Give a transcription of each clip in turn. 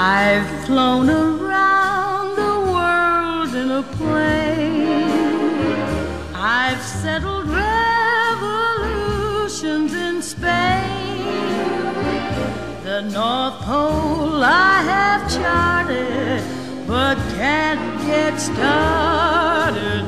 I've flown around the world in a plane. I've settled revolutions in Spain. The North Pole I have charted, but can't get started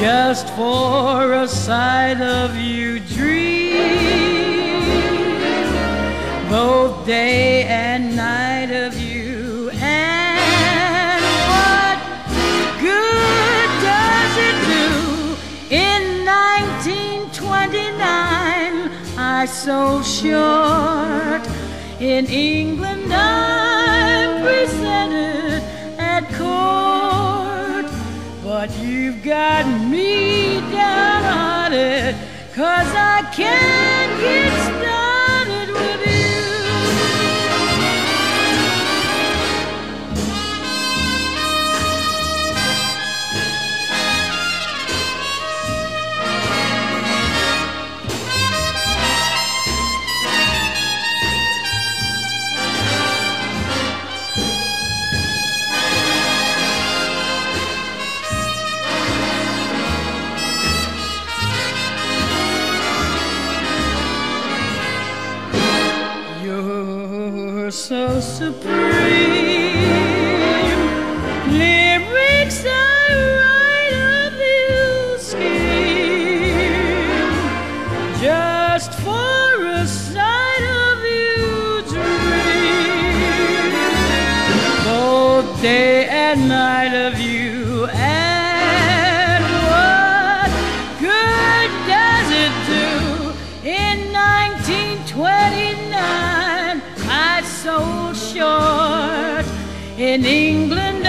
just for a sight of you dream. Both day and night of you and what good does it do? In 1929 I so short in England. I'm but you've got me down downhearted Cause I can't You're so supreme. Lyrics I write of you scheme just for a sight of you dream both day and night of you sold short. In England